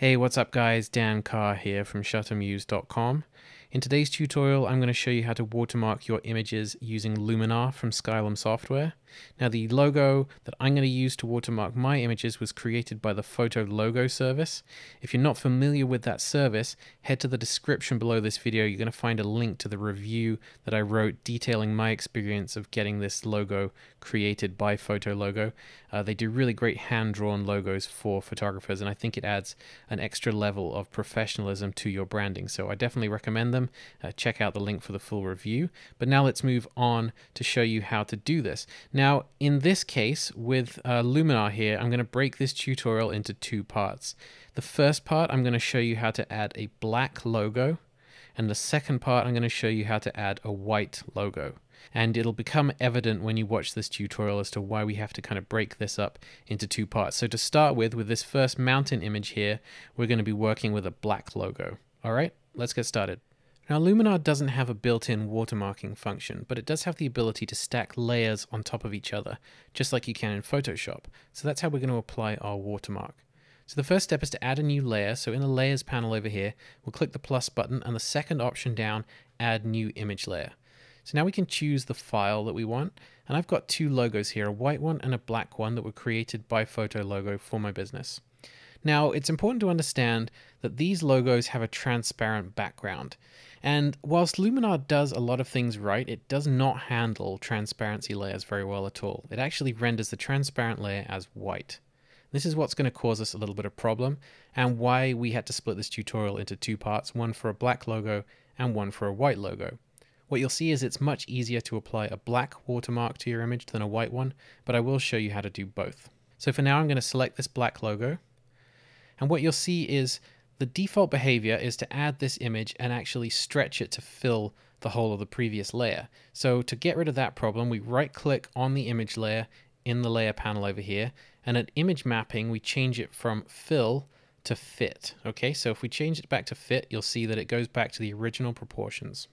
Hey, what's up guys? Dan Carr here from shuttermuse.com. In today's tutorial, I'm going to show you how to watermark your images using Luminar from Skylum Software. Now the logo that I'm going to use to watermark my images was created by the Photologo service. If you're not familiar with that service, head to the description below this video. You're going to find a link to the review that I wrote detailing my experience of getting this logo created by Photologo. Uh, they do really great hand-drawn logos for photographers and I think it adds an extra level of professionalism to your branding. So I definitely recommend them. Uh, check out the link for the full review. But now let's move on to show you how to do this. Now, in this case, with uh, Luminar here, I'm going to break this tutorial into two parts. The first part, I'm going to show you how to add a black logo. And the second part, I'm going to show you how to add a white logo. And it'll become evident when you watch this tutorial as to why we have to kind of break this up into two parts. So to start with, with this first mountain image here, we're going to be working with a black logo. All right, let's get started. Now Luminar doesn't have a built-in watermarking function, but it does have the ability to stack layers on top of each other, just like you can in Photoshop. So that's how we're going to apply our watermark. So the first step is to add a new layer. So in the layers panel over here, we'll click the plus button and the second option down, add new image layer. So now we can choose the file that we want. And I've got two logos here, a white one and a black one that were created by Photologo for my business. Now, it's important to understand that these logos have a transparent background. And whilst Luminar does a lot of things right, it does not handle transparency layers very well at all. It actually renders the transparent layer as white. This is what's going to cause us a little bit of problem and why we had to split this tutorial into two parts, one for a black logo and one for a white logo. What you'll see is it's much easier to apply a black watermark to your image than a white one, but I will show you how to do both. So for now, I'm going to select this black logo and what you'll see is the default behavior is to add this image and actually stretch it to fill the whole of the previous layer. So to get rid of that problem, we right click on the image layer in the layer panel over here. And at image mapping, we change it from fill to fit. Okay, so if we change it back to fit, you'll see that it goes back to the original proportions.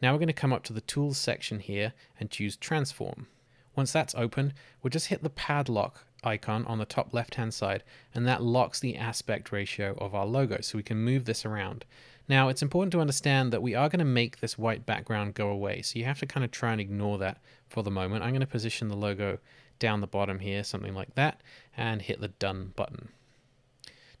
Now we're going to come up to the tools section here and choose transform. Once that's open, we'll just hit the padlock icon on the top left hand side and that locks the aspect ratio of our logo so we can move this around. Now it's important to understand that we are going to make this white background go away so you have to kind of try and ignore that for the moment. I'm going to position the logo down the bottom here something like that and hit the done button.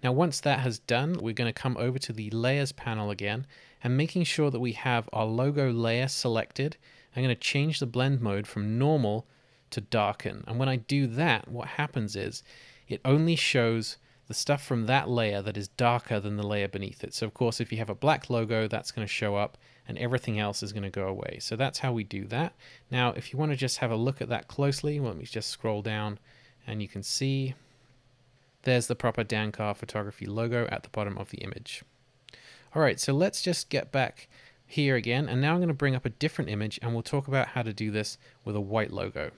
Now once that has done we're going to come over to the layers panel again and making sure that we have our logo layer selected I'm going to change the blend mode from normal to darken. And when I do that, what happens is it only shows the stuff from that layer that is darker than the layer beneath it. So of course, if you have a black logo, that's going to show up and everything else is going to go away. So that's how we do that. Now, if you want to just have a look at that closely, well, let me just scroll down and you can see there's the proper Dan Carr photography logo at the bottom of the image. All right, so let's just get back here again. And now I'm going to bring up a different image and we'll talk about how to do this with a white logo.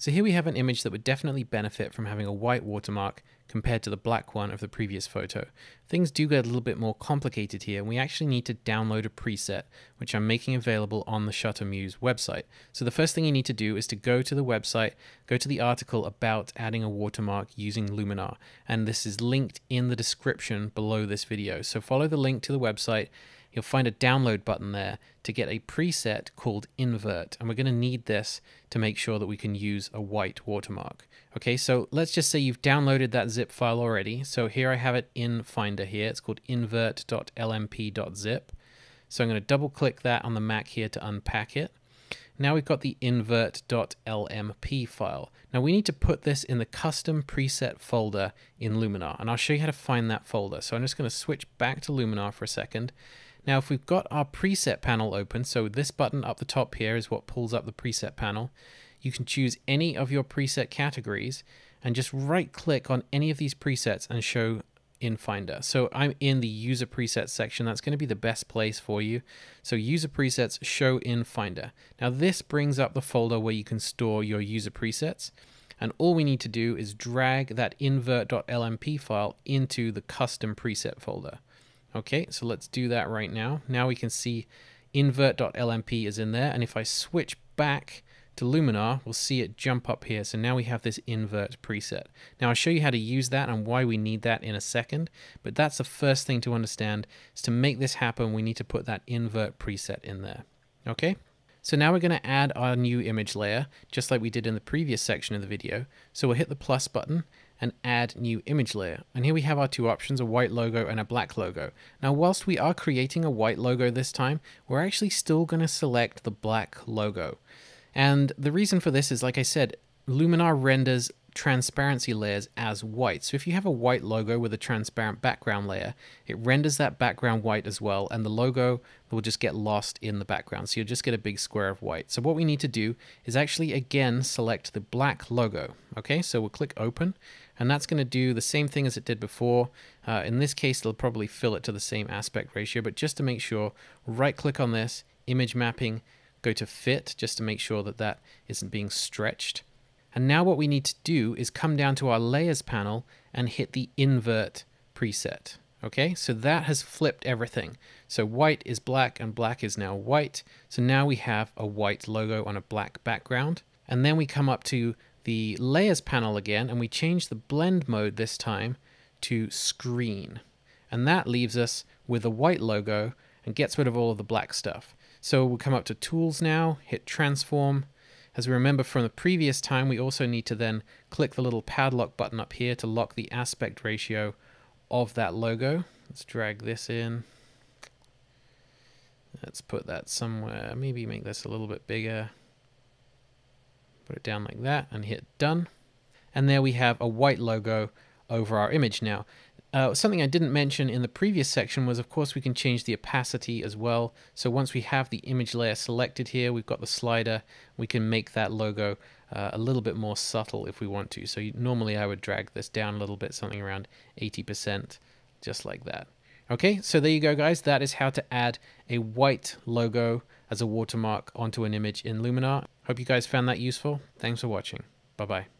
So here we have an image that would definitely benefit from having a white watermark compared to the black one of the previous photo. Things do get a little bit more complicated here, and we actually need to download a preset, which I'm making available on the Shutter Muse website. So the first thing you need to do is to go to the website, go to the article about adding a watermark using Luminar, and this is linked in the description below this video. So follow the link to the website, you'll find a download button there to get a preset called invert. And we're going to need this to make sure that we can use a white watermark. Okay, so let's just say you've downloaded that zip file already. So here I have it in Finder here. It's called invert.lmp.zip. So I'm going to double click that on the Mac here to unpack it. Now we've got the invert.lmp file. Now we need to put this in the custom preset folder in Luminar, and I'll show you how to find that folder. So I'm just going to switch back to Luminar for a second. Now, if we've got our preset panel open, so this button up the top here is what pulls up the preset panel, you can choose any of your preset categories and just right click on any of these presets and show in Finder. So I'm in the user presets section. That's going to be the best place for you. So user presets show in Finder. Now this brings up the folder where you can store your user presets. And all we need to do is drag that invert.lmp file into the custom preset folder. Okay, so let's do that right now. Now we can see invert.lmp is in there. And if I switch back to Luminar, we'll see it jump up here. So now we have this invert preset. Now I'll show you how to use that and why we need that in a second, but that's the first thing to understand is to make this happen, we need to put that invert preset in there. Okay? So now we're going to add our new image layer, just like we did in the previous section of the video. So we'll hit the plus button and add new image layer. And here we have our two options, a white logo and a black logo. Now, whilst we are creating a white logo this time, we're actually still going to select the black logo. And the reason for this is, like I said, Luminar renders transparency layers as white. So if you have a white logo with a transparent background layer, it renders that background white as well, and the logo will just get lost in the background. So you'll just get a big square of white. So what we need to do is actually, again, select the black logo. Okay, so we'll click open, and that's going to do the same thing as it did before. Uh, in this case, it'll probably fill it to the same aspect ratio, but just to make sure, right click on this, image mapping, go to fit just to make sure that that isn't being stretched. And now what we need to do is come down to our layers panel and hit the invert preset. Okay, so that has flipped everything. So white is black and black is now white. So now we have a white logo on a black background. And then we come up to the layers panel again and we change the blend mode this time to screen. And that leaves us with a white logo and gets rid of all of the black stuff. So we'll come up to Tools now, hit Transform. As we remember from the previous time, we also need to then click the little padlock button up here to lock the aspect ratio of that logo. Let's drag this in. Let's put that somewhere, maybe make this a little bit bigger. Put it down like that and hit done. And there we have a white logo over our image now. Uh, something I didn't mention in the previous section was, of course, we can change the opacity as well. So once we have the image layer selected here, we've got the slider, we can make that logo uh, a little bit more subtle if we want to. So you, normally I would drag this down a little bit, something around 80%, just like that. Okay, so there you go, guys. That is how to add a white logo as a watermark onto an image in Luminar. Hope you guys found that useful. Thanks for watching. Bye-bye.